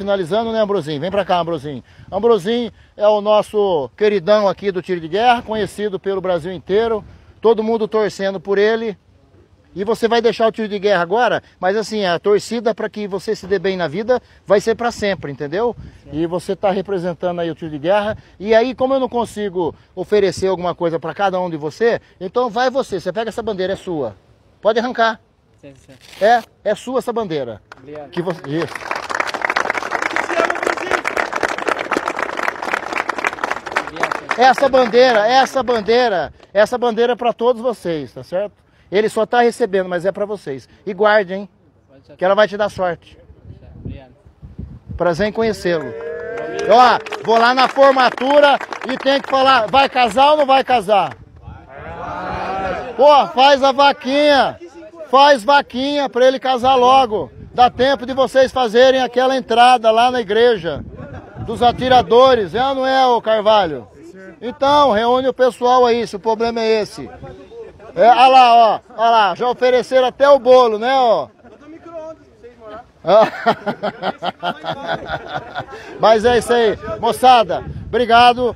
Finalizando, né, Ambrosinho? Vem pra cá, Ambrosinho. Ambrosinho é o nosso queridão aqui do tiro de guerra, conhecido pelo Brasil inteiro. Todo mundo torcendo por ele. E você vai deixar o tiro de guerra agora, mas assim, a torcida para que você se dê bem na vida vai ser para sempre, entendeu? E você está representando aí o tiro de guerra. E aí, como eu não consigo oferecer alguma coisa para cada um de você, então vai você, você pega essa bandeira, é sua. Pode arrancar. Sim, sim. É, é sua essa bandeira. Obrigado. Que você... Isso. Essa bandeira, essa bandeira, essa bandeira é para todos vocês, tá certo? Ele só tá recebendo, mas é para vocês. E guarde, hein? Que ela vai te dar sorte. Prazer em conhecê-lo. Ó, vou lá na formatura e tem que falar, vai casar ou não vai casar? Pô, faz a vaquinha. Faz vaquinha para ele casar logo. Dá tempo de vocês fazerem aquela entrada lá na igreja dos atiradores, é ou não é, ô Carvalho? Então, reúne o pessoal aí, se o problema é esse. É, olha lá, ó, olha lá, já ofereceram até o bolo, né, ó? Mas é isso aí, moçada. Obrigado.